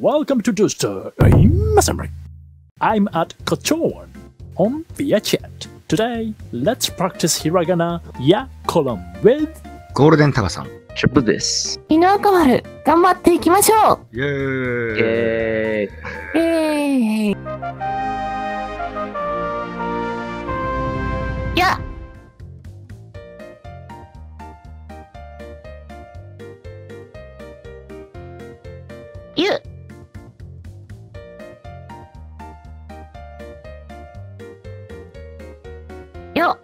Welcome to Toaster. I'm Masamri. I'm at Kochon on via chat. Today, let's practice hiragana ya column with ゴールデンタガさん。Triple this. 井上赤丸、頑張っていきましょイェーイ。Yay. うえーい。やゆよ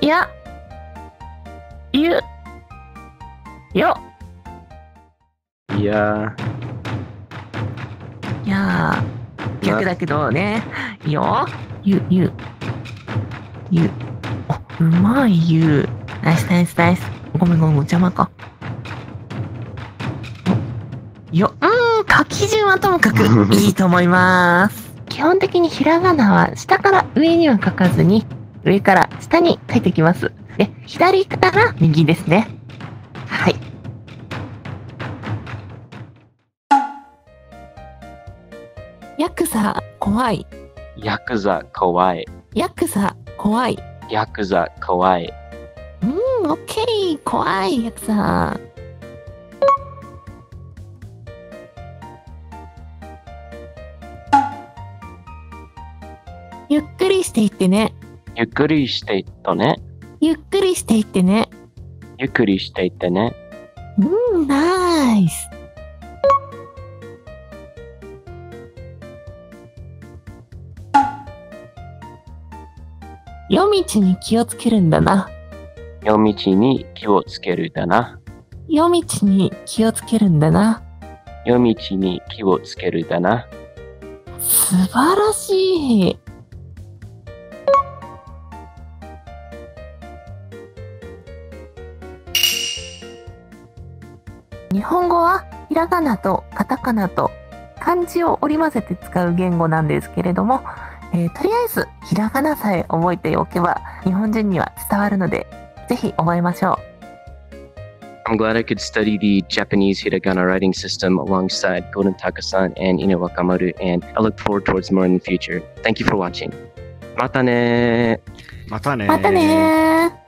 やゆよいやいやー、逆だけどね。よ。ゆ、ゆ。ゆ。あ、うまい、ゆ。ナイス、ナイス、ナイス。ごめんごめん、邪魔か。およ、うーん、書き順はともかく いいと思います。基本的にひらがなは下から上には書かずに、上から下に書いていきます。で、左から右ですね。はい。ヤクザ怖い。ー、ヤクザ怖い。ヤクザ怖い。ヤクザ怖い。うん、オッケー。怖い、ヤクザ。ゆっくりしていってね。ゆっくりしていっとね。ゆっくりしていってね。ゆっくりしていってね。うん、ナイス。夜道に気をつけるんだな。夜道に気をつけるだな。夜道に気をつけるんだな。夜道に気をつけるだな。素晴らしい。日本語はひらがなとカタカナと漢字を織り交ぜて使う言語なんですけれども、えーとりあえずひらがなさえ覚えておけば日本人には伝わるのでぜひ覚えましょう。I'm glad I could study the Japanese hiragana writing system alongside Golden Taka-san and Ine Wakamaru, and I look forward towards more in the future. Thank you for watching. またねー。またねまたねー。